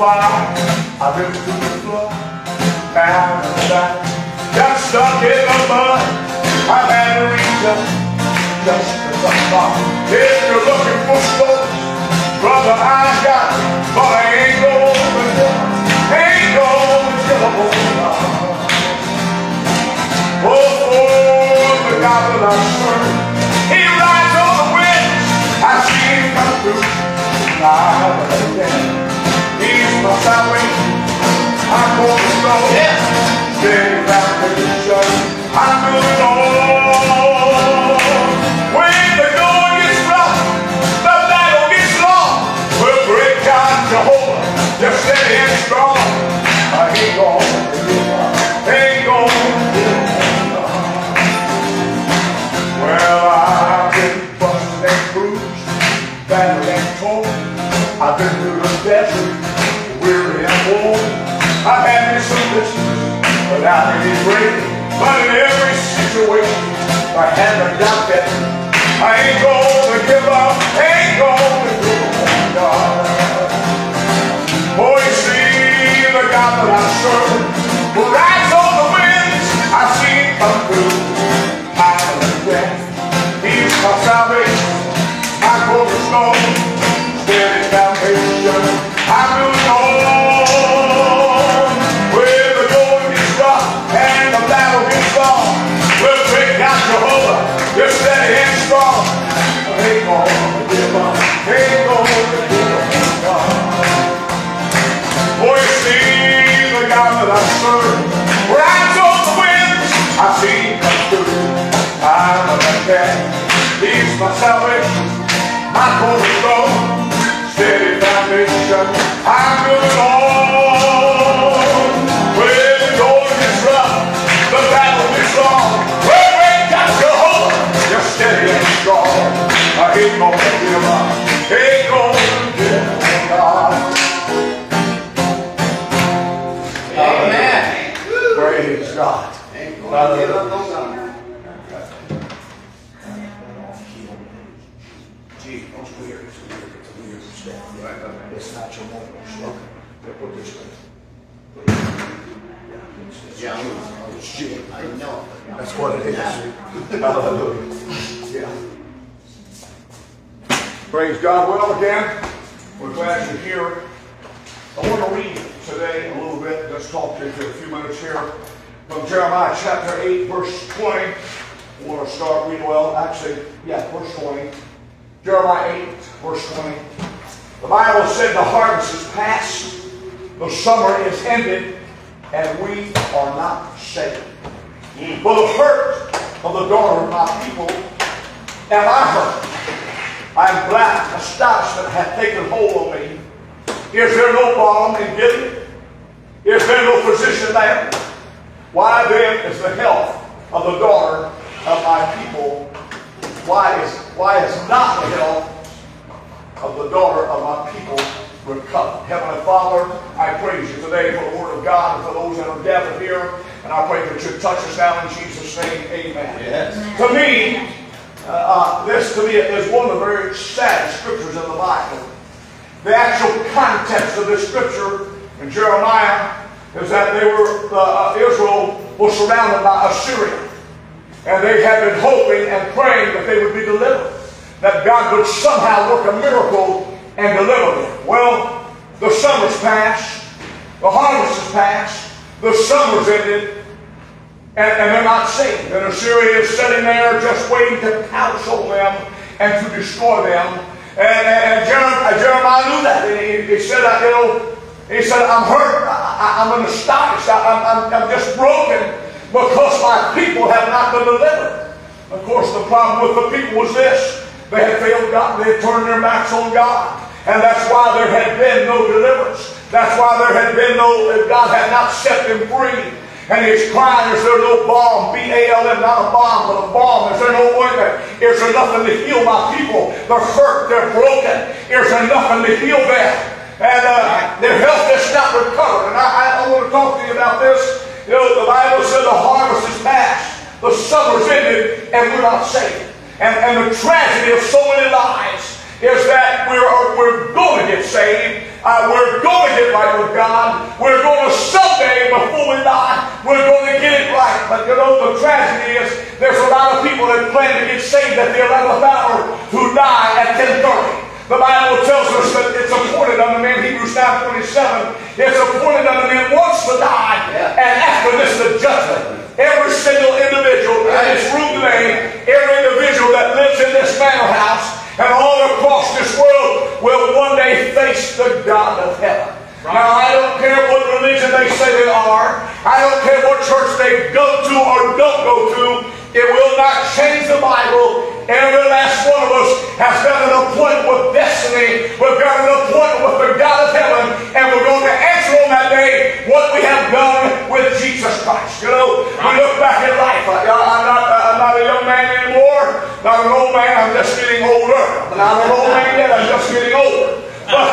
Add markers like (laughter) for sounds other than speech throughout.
fire, I've been through the flood, down and back, stuck in the mud. I've had to reach up just to the top. If you're looking for stories, brother, I got it, but I ain't going to give. Ain't to give up on Oh, oh, the God that I serve, He rides on the wind. I see Him come through. Again, He's my salvation. I'm going to go. May. But in every situation, I had to doubt that I ain't gonna give up, ain't gonna give up God. Oh, you see, the God that I serve will rise on the winds. I see him come through. God. Ain't gonna give up on God. Gee, it's weird. It's weird. It's a weird step. It's not your normal. They put this way. Yeah, it's- it's- Yeah, It's G. I know. That's what it is. Hallelujah. Yeah. Praise God. Well, again, we're glad you're here. I want to read today a little bit, let's talk to you for a few minutes here, from Jeremiah chapter 8, verse 20. I want to start reading, well, actually, yeah, verse 20. Jeremiah 8, verse 20. The Bible said the harvest is past, the summer is ended, and we are not saved. Mm. For the hurt of the daughter of my people am I hurt. I am black, astonishment hath taken hold of me. Is there no balm in Gilead? Is there no physician there? Why then is the health of the daughter of my people? Why is why is not the health of the daughter of my people recovered? Heavenly Father, I praise you today for the word of God and for those that are gathered here. And I pray that you touch us now in Jesus' name. Amen. Yes. To me, uh, uh, this to me is one of the very sad scriptures in the Bible. The actual context of this scripture in Jeremiah is that they were uh, uh, Israel was surrounded by Assyria, and they had been hoping and praying that they would be delivered, that God would somehow work a miracle and deliver them. Well, the summer's passed, the harvest is passed, the summer's ended, and, and they're not saved. And Assyria is sitting there just waiting to pounce on them and to destroy them. And, and, and Jeremiah, Jeremiah knew that. And he, he said, uh, you know, he said, I'm hurt. I, am astonished. I, I'm just broken because my people have not been delivered. Of course, the problem with the people was this. They had failed God. They had turned their backs on God. And that's why there had been no deliverance. That's why there had been no, God had not set them free. And he's crying, is there no balm? B-A-L-M, not a bomb, but a balm. Is there no ointment? Is there nothing to heal my people? They're hurt, they're broken. Is there nothing to heal them? And uh, their health has not recovered. And I, I, I want to talk to you about this. You know, the Bible said the harvest is past, the summer's ended, and we're not saved. And, and the tragedy of so many lives is that we're, we're going to get saved. Uh, we're going to get right with God. We're going to someday, before we die, we're going to get it right. But you know, the tragedy is there's a lot of people that plan to get saved at the 11th hour who die at 1030. The Bible tells us that it's appointed unto men, Hebrews 9 27, it's appointed unto men once to die, yeah. and after this the judgment. Every single individual in this room today, every individual that lives in this manor house, and all across this world will one day face the God of heaven. Right. Now, I don't care what religion they say they are. I don't care what church they go to or don't go to. It will not change the Bible. Every last one of us has got an appointment with destiny. We've got an appointment with the God of heaven. And we're going to answer on that day what we have done with Jesus Christ. You know, we look back at life. I, am not, I'm not a young man anymore. Not an old man. I'm just getting older. I'm not an old man yet. I'm just getting older. (laughs) But,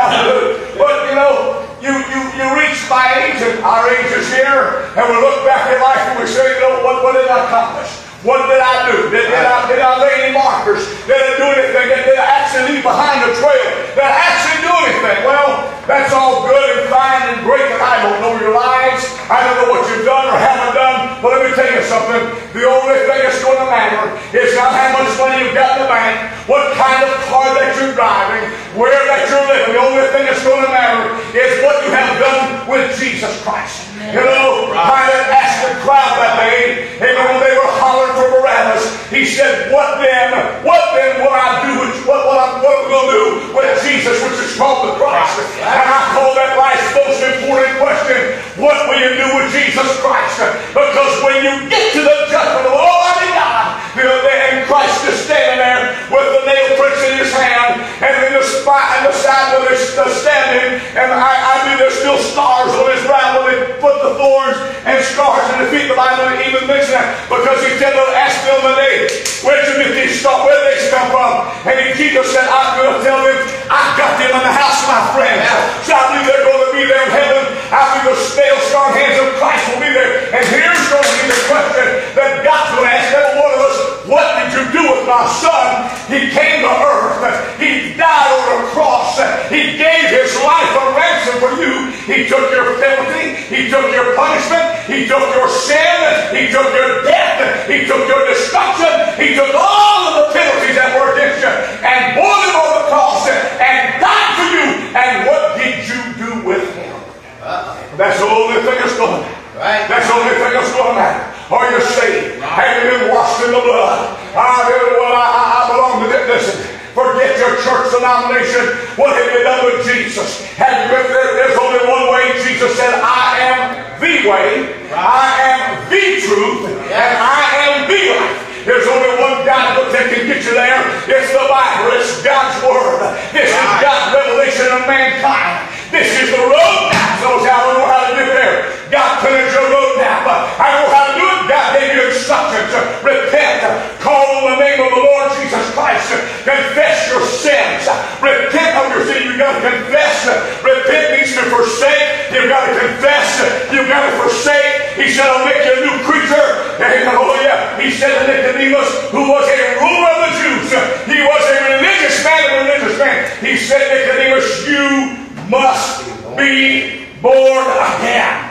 uh, but you know, you, you, you reach my age, and our age is here, and we look back in life and we say, you know, what, what did I accomplish? What did I do? Did, did, I, did I lay any markers? Did I do anything? Did, did I actually leave behind a trail? Did I actually do anything? Well, that's all good and fine and great, but I don't know your lives. I don't know what you've done or haven't done. But let me tell you something. The only thing that's going to matter is not how much money you've got in the bank, said, What then? What then will I do? With, what, what, I'm, what am I going to do with Jesus, which is called the Christ? And I call that life's most important question. What will you do with Jesus Christ? Because when you get to the judgment of Almighty God, and Christ is standing there with the nail prints in his hand, and in the spot and the side where they're standing, and I, I mean, there's still scars on his brow where they put the thorns and scars in the feet. The Bible even mention that because he said, ask them the day, get these scars? Where did they come from? And Jesus said, I'm going to tell them, I got them in the house of my friends. So I believe they're going to be there in heaven. I believe the stale strong hands of Christ will be there. And here's going to be the question that God's going to ask every one of us, what did you do with my son? He came to earth. He died on a cross. He gave his life a ransom for you. He took your penalty. He took your punishment. He took your sin. He took your death. He took your destruction. He took all of the penalties that were against you and bore them on the cross and died for you. And what did you do with him? That's the only thing that's going to matter. Right. That's the only thing that's going to matter. Are you saved? Right. Have you been washed in the blood? I, well, I, I belong to this. Listen. Forget your church denomination. What have you done with Jesus? Have you, there's only one way. Jesus said, I am the way, I am the truth, and I am the life. There's only one guidebook that can get you there. It's the Bible. It's God's Word. This is God's revelation of mankind. This is the roadmap. So I don't know how to get there. God put in your roadmap. I know how to do it. God gave you instructions. Repent. Call on the name of the Lord Jesus Christ. Confess your sins. Repent of your sin. You've got to confess. Repent means to forsake. You've got to confess. You've got to forsake. He said, I'll make you a new creature. And, oh yeah. He said to Nicodemus, who was a ruler of the Jews. He was a religious man, a religious man. He said, Nicodemus, you must be born again.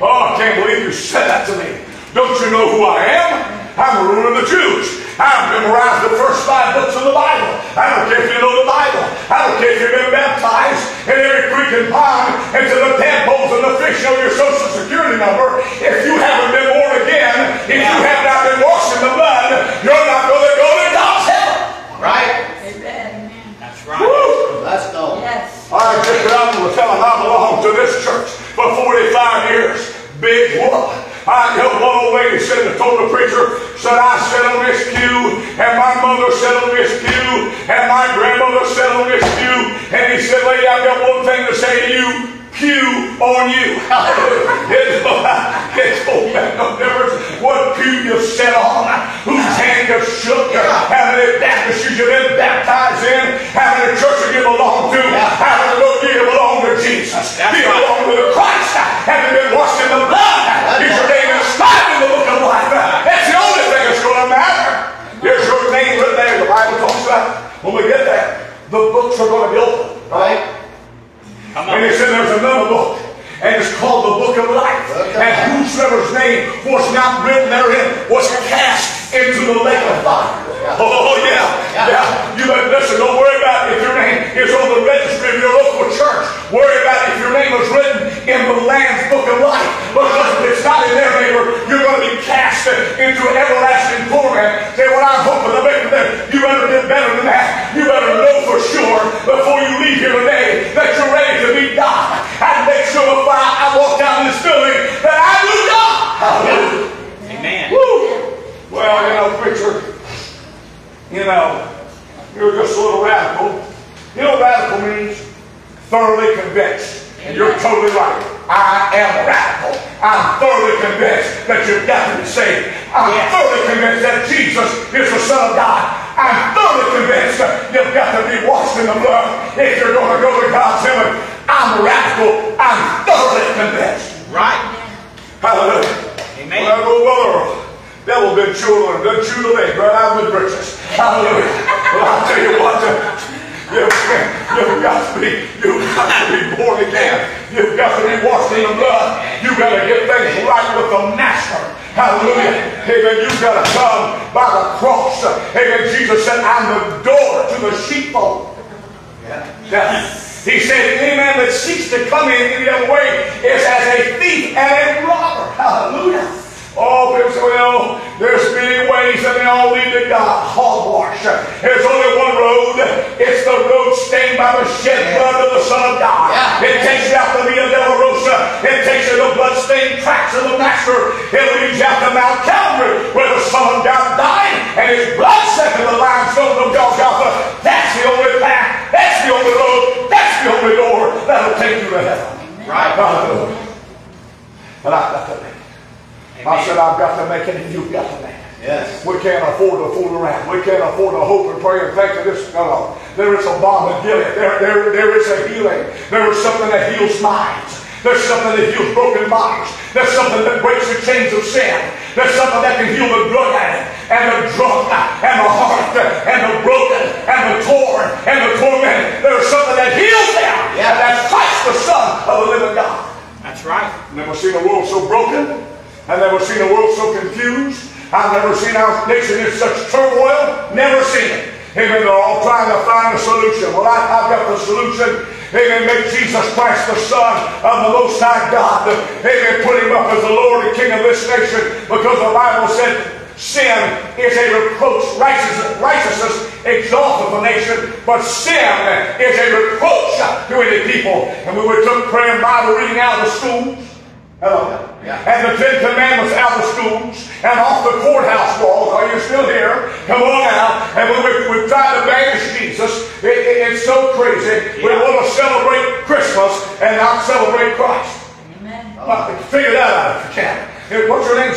Oh, I can't believe you said that to me. Don't you know who I am? I'm a ruler of the Jews. I've memorized the first five books of the Bible. I don't care if you know the Bible. I don't care if you've been baptized in every creek and pond and to the tadpoles and the fish know your social security number. If you haven't been born again, if you have not been washed in the blood, you're not going to go to God's heaven. Right? Amen. That's right. Woo. Let's go. Yes. I just got to tell them I belong to this church for 45 years. Big whoop. I know one old lady said and told the preacher, said I sat on this pew, and my mother sat on this pew, and my grandmother sat on this pew, and he said, lady, I've got one thing to say to you, pew on you. it, it don't make no difference what pew you sat on, whose hand you shook, how many Baptist you've been baptized in, how many churches you belong to, how many haven't been washed in the blood, is your name inscribed in the book of life. That's the only thing that's going to matter. There's your name written there. The Bible talks about when we get there, the books are going to be open, right? And it said there's another book, and it's called the Book of Life. Okay. And whosoever's name was not written therein was cast into the lake of fire. Oh, yeah. Yeah. You better listen. Don't worry about if your name is on the registry of your local church. Worry about if your name was written in the Lamb's Book of Life. Because if it's not in there, neighbor, you're going to be cast into an everlasting torment. Say, well, I'm hoping to make it You better get better than that. You better know for sure before you leave here today that you're ready to be died. And make sure I, I walk down this building that I knew God. Hallelujah. Amen. Woo. Well, you know, preacher, you know, you're just a little radical. You know what radical means? Thoroughly convinced. You're totally right. I am radical. I'm thoroughly convinced that you've got to be saved. I'm yes. thoroughly convinced that Jesus is the Son of God. I'm thoroughly convinced that you've got to be washed in the blood if you're going to go to God's heaven. I'm radical. I'm thoroughly convinced. Right. Hallelujah. Amen. Well, go brother. Devil been chewing, been chewing the leg right out of the. Hallelujah. Well, I'll tell you what. You've, you've got to be, you've got to be born again. You've got to be washed in the blood. You've got to get things right with the Master. Hallelujah. Amen. You've got to come by the cross. Amen. Jesus said, I'm the door to the sheepfold. Yeah. yeah. He said, any man that seeks to come in any other way is as a thief and a robber. Hallelujah. Oh, well, there's many ways and they all lead to God. Hogwash. There's only one road. It's the road stained by the shed blood of the Son of God. Yeah. It takes you out to Via Dolorosa. It takes you to the blood-stained tracks of the Master. It leads you out to Mount Calvary where the Son of God died and his blood set in the limestone of Golgotha. That's the only path. That's the only road. That's the only door that'll take you to heaven. Right. Hallelujah. But I've got to make it. I said, I've got to make it, and you've got to make it. Yes. We can't afford to fool around. We can't afford to hope and pray and think that this. No, there is a balm of Gilead. There, there, there is a healing. There is something that heals minds. There's something that heals broken bodies. There's something that breaks the chains of sin. There's something that can heal the drug addict and the drunk and the heart and the broken and the torn and the tormented. There's something that heals them. Yeah. And that's Christ, the Son of the living God. That's right. Never seen a world so broken. I've never seen a world so confused. I've never seen our nation in such turmoil. Never seen it. Amen. They're all trying to find a solution. Well, I, have got the solution. Amen. Make Jesus Christ the Son of the Most High God. Amen. Put him up as the Lord and King of this nation because the Bible said sin is a reproach. Righteousness, righteousness exalteth a nation, but sin is a reproach to any people. And we were took prayer and Bible reading out of the schools. Hello. Yeah. And the Ten Commandments out of schools and off the courthouse walls. Are you still here? Come on out. And we, we, we tried to banish Jesus. It, it, it's so crazy. Yeah. We want to celebrate Christmas and not celebrate Christ. Amen. Uh, figure that out if you can. What's your name,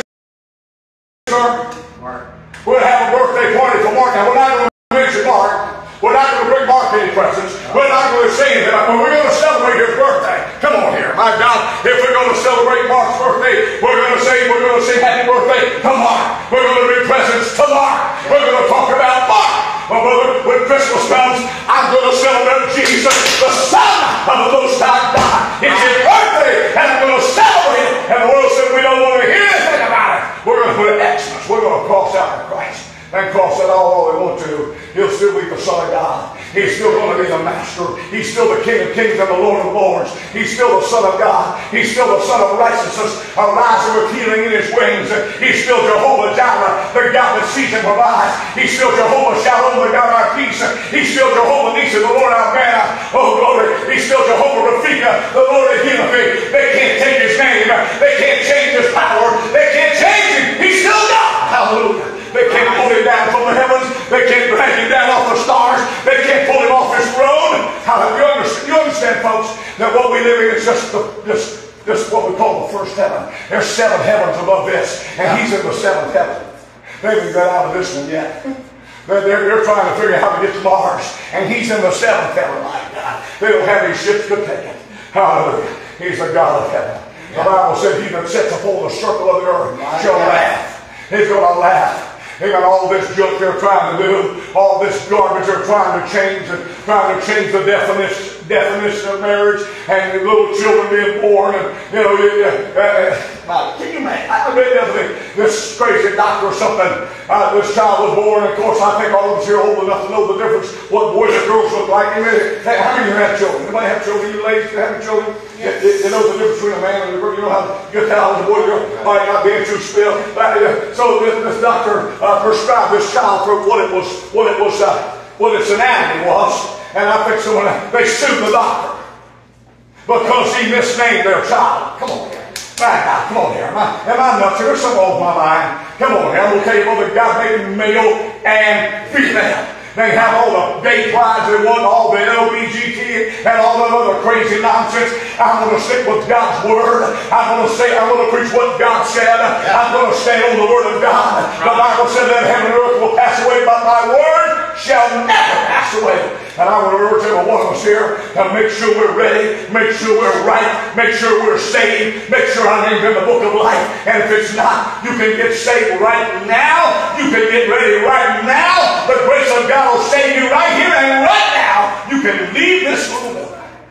sir? Mark. We'll have a birthday party for Mark. Now, we're not going to mention Mark. We're not going to bring Mark any presents. We're not going to say anything. But we're going to celebrate Mark's birthday, we're going to say, we're going to say happy birthday to Mark. We're going to bring presents to Mark. We're going to talk about Mark. My brother, when Christmas comes, I'm going to celebrate Jesus, the Son of the Most High God. It's his birthday, and I'm going to celebrate it. And the world said we don't want to hear anything about it. We're going to put Xmas. We're going to cross out Christ and cross it all we want to. He'll still be the Son of God. He's still going to be the Master. He's still the King of Kings and the Lord of Lords. He's still the Son of God. He's still the Son of Righteousness, arising with healing in his wings. He's still Jehovah Jireh, the God that sees and provides. He's still Jehovah Shalom, the God our peace. He's still Jehovah Nissi, the Lord our banner. Oh, glory. He's still Jehovah Rapheka, the Lord of healing. They can't take his name. They can't change his power. They can't change him. He's still God. Hallelujah. They can't pull him down from the heavens. They can't drag him down off the stars. They can't pull him off his throne. You, understand, you understand, folks, that what we live in is just the, just, just what we call the first heaven. There's seven heavens above this, and he's in the seventh heaven. They haven't got out of this one yet. They're, they're, trying to figure out how to get to Mars, and he's in the seventh heaven. My God, they don't have any ships to take it. Hallelujah. He's the God of heaven. The Bible said he that sits upon the circle of the earth shall laugh. He's going to laugh Amen. All this junk they're trying to do, all this garbage they're trying to change and trying to change the definition definition of marriage and little children being born and you know you, uh, uh, can you imagine? I read the other thing, this crazy doctor or something. Uh, this child was born. Of course, I think all of us here are old enough to know the difference what boys and girls look like. Hey, how many of you have children? Anybody have children? You ladies have children? You, you know the difference between a man and a girl. You know how out as a boy and girl. Might not being too spill. Uh, so this, this doctor uh, prescribed this child for what it was. What it was. Uh, what its anatomy was. And I think someone, they sued the doctor because he misnamed their child. Come on here. God, come on here. Am I, am I nuts? There's something off my mind. Come on here. I'm going you what God made male and female. They have all the gay prides they want, all the LBGT and all that other crazy nonsense. I'm going to stick with God's word. I'm going to say, I'm going to preach what God said. I'm going to stand on the word of God. The Bible said that heaven and earth will pass away, but my word shall never pass away. And I want to urge every one of us here to make sure we're ready, make sure we're right, make sure we're saved, make sure our name's in the book of life. And if it's not, you can get saved right now. You can get ready right now. The grace of God will save you right here and right now. You can leave this room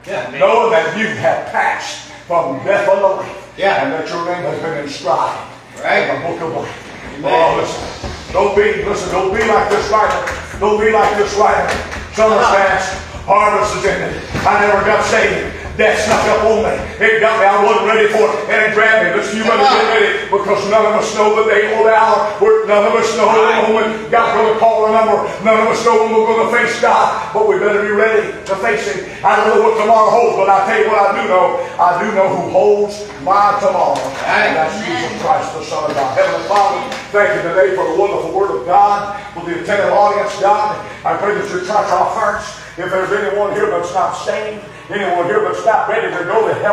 Yeah. knowing that you have passed from death unto life. Yeah. And that your name has been inscribed Right. in the book of life. Amen. Oh, listen. Don't be, listen, don't be like this writer. Don't be like this writer. Summer uh-huh. past, harvest is ended. I never got saved. Death snuck up on me. It got me. I wasn't ready for it. And it grabbed me. Listen, you better get ready because none of us know the day or the hour. We're, none of us know the moment God's going to call a number. None of us know when we're going to face God. But we better be ready to face Him. I don't know what tomorrow holds, but I tell you what I do know. I do know who holds my tomorrow. And that's Jesus Christ, the Son of God. Heavenly Father, thank you today for the wonderful Word of God, for the attentive audience, God. I pray that you touch our hearts. If there's anyone here that's not saved, anyone here but not ready to go to heaven,